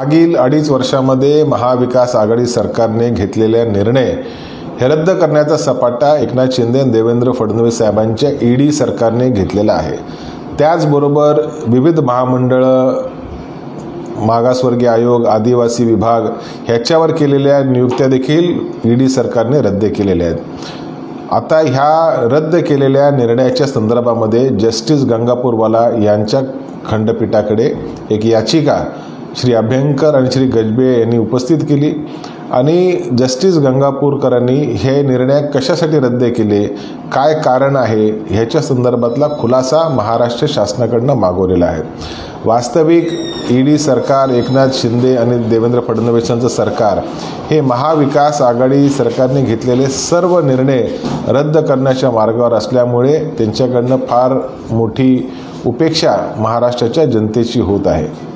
मागील अडीच वर्षामध्ये महाविकास आघाडी सरकारने घेतलेल्या निर्णय हे रद्द करण्याचा सपाटा एकनाथ शिंदे देवेंद्र फडणवीस साहेबांच्या ईडी सरकारने घेतलेला आहे. त्याचबरोबर विविध महामंडळं मागासवर्गीय आयोग आदिवासी विभाग ह्याच्यावर केलेल्या नियुक्त्या देखील ईडी सरकारने रद्द केलेल्या आहेत. आता ह्या रद्द केलेल्या निर्णयाच्या संदर्भामध्ये जस्टिस गंगापूरवाला यांच्या खंडपीठाकडे एक याचिका श्री अभ्यंकर आणि श्री गजबे यांनी उपस्थित केली. आणि जस्टिस गंगापूरकरांनी हे निर्णय कशासाठी रद्द केले? काय कारण आहे? ह्याच्या संदर्भातला खुलासा महाराष्ट्र शासनाकडनं मागवलेला आहे. वास्तविक ईडी सरकार एकनाथ शिंदे आणि देवेंद्र फडणवीसांचं सरकार हे महाविकास आघाडी सरकारने घेतलेले सर्व निर्णय रद्द करण्याच्या मार्गावर असल्यामुळे त्यांच्याकडनं फार मोठी उपेक्षा महाराष्ट्राच्या जनतेची होत आहे.